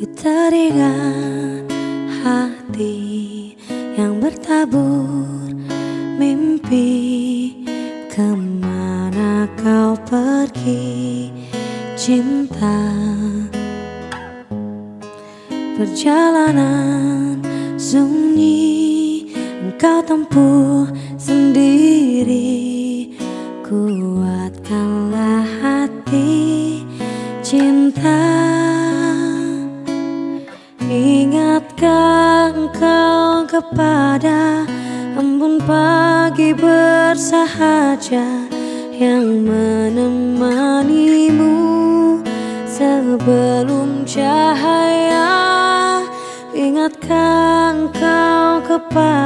Ku teringat hati yang bertabur mimpi Ke mana kau pergi? Cinta Perjalanan sunyi engkau tempuh sendiri. Kuatkanlah hati cinta Ingatkah engkau kepada embun pagi bersahaja Yang menemanimu sebelum cahaya. Ingatkah engkau kepada